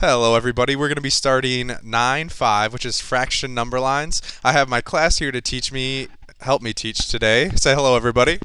Hello everybody, we're going to be starting 9-5, which is fraction number lines. I have my class here to teach me, help me teach today. Say hello everybody.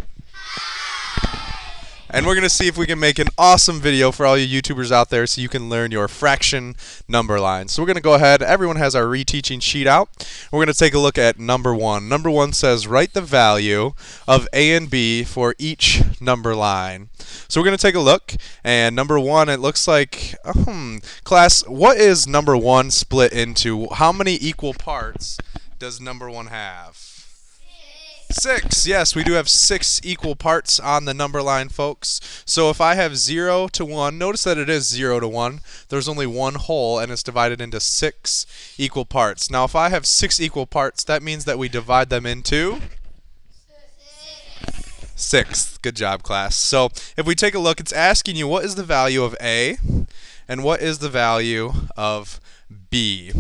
And we're going to see if we can make an awesome video for all you YouTubers out there so you can learn your fraction number line. So we're going to go ahead, everyone has our reteaching sheet out. We're going to take a look at number one. Number one says write the value of A and B for each number line. So we're going to take a look, and number one, it looks like, um, class, what is number one split into? How many equal parts does number one have? Six. Yes, we do have six equal parts on the number line, folks. So if I have 0 to 1, notice that it is 0 to 1. There's only one whole, and it's divided into six equal parts. Now, if I have six equal parts, that means that we divide them into... Six. Good job, class. So if we take a look, it's asking you what is the value of A and what is the value of B.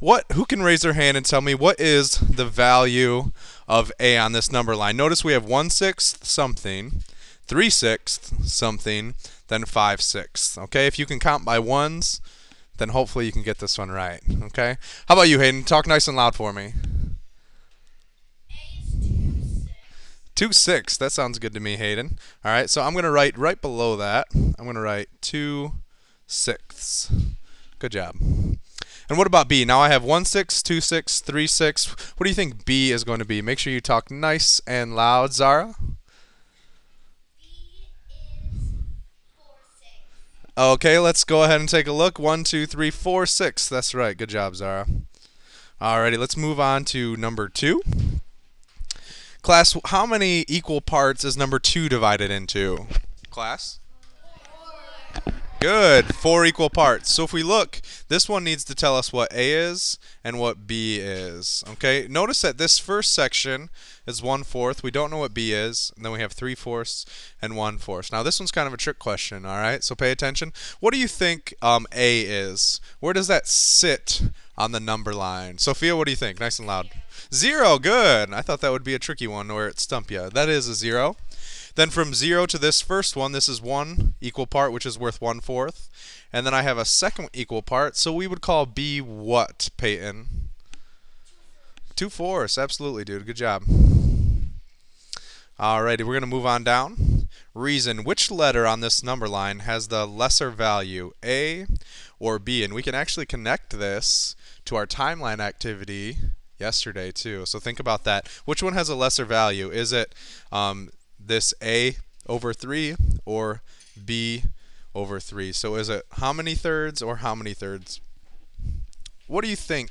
What? Who can raise their hand and tell me what is the value of A on this number line? Notice we have 1 sixth something, 3 sixths something, then 5 sixths. Okay, if you can count by ones, then hopefully you can get this one right. Okay, how about you, Hayden? Talk nice and loud for me. Two six. That sounds good to me, Hayden. All right, so I'm gonna write right below that. I'm gonna write two sixths. Good job. And what about B? Now I have 1 6, 2 6, 3 6. What do you think B is going to be? Make sure you talk nice and loud, Zara. Okay, let's go ahead and take a look. One, two, three, four, six. That's right. Good job, Zara. Alrighty, let's move on to number two. Class, how many equal parts is number two divided into? Class? Good. Four equal parts. So if we look, this one needs to tell us what A is and what B is. Okay. Notice that this first section is one fourth. We don't know what B is. And then we have three fourths and one fourth. Now this one's kind of a trick question. All right. So pay attention. What do you think um, A is? Where does that sit on the number line? Sophia, what do you think? Nice and loud. Zero. Good. I thought that would be a tricky one where it stump you. That is a zero. Then from 0 to this first one, this is one equal part, which is worth 1 fourth. And then I have a second equal part, so we would call B what, Peyton? 2 fourths, absolutely, dude. Good job. Alrighty, we're going to move on down. Reason, which letter on this number line has the lesser value, A or B? And we can actually connect this to our timeline activity yesterday too. So think about that. Which one has a lesser value? Is it um, this A over 3 or B over 3. So is it how many thirds or how many thirds? What do you think?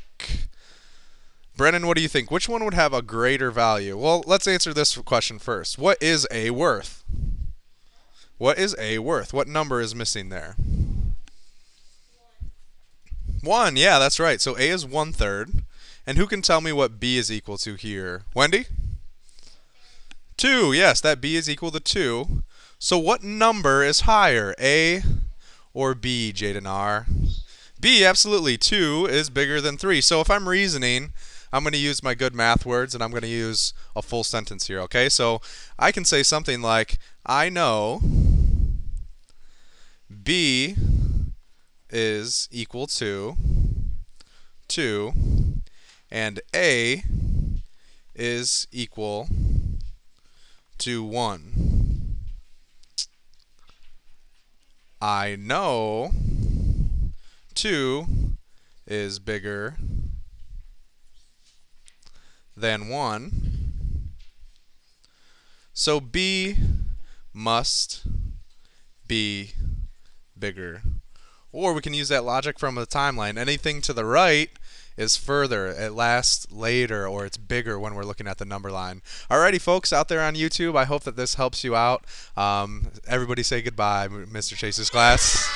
Brennan, what do you think? Which one would have a greater value? Well, let's answer this question first. What is A worth? What is A worth? What number is missing there? One, yeah, that's right. So A is one third. And who can tell me what B is equal to here? Wendy? 2, yes, that b is equal to 2. So what number is higher, a or b, Jaden R? b, absolutely. 2 is bigger than 3. So if I'm reasoning, I'm going to use my good math words and I'm going to use a full sentence here, okay? So I can say something like, I know b is equal to 2 and a is equal to 1. I know 2 is bigger than 1. So B must be bigger. Or we can use that logic from the timeline. Anything to the right is further, it lasts later, or it's bigger when we're looking at the number line. Alrighty, folks out there on YouTube, I hope that this helps you out. Um, everybody say goodbye, Mr. Chase's class.